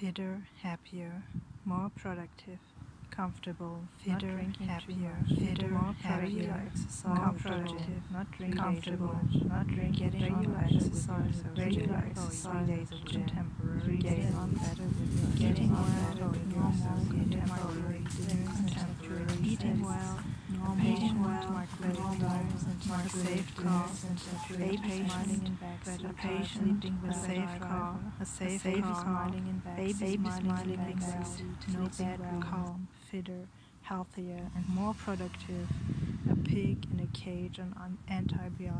fitter, happier, more productive, comfortable, fitter, happier, fitter, more happier, exercise, more productive, not drinking comfortable, not drinking getting on regular exercise, regular three exercise, days of gym, temporary three getting on better with yourself, getting on better with yourself, contemporary, contemporary, eating well, normal, eating well, mark normal, mark safe car, a a patient, a patient, a safe car, a safe car, smiling in back, baby smiling in in back, backseat, no bed, calm, fitter, healthier, and more productive, a pig in a cage on antibiotics.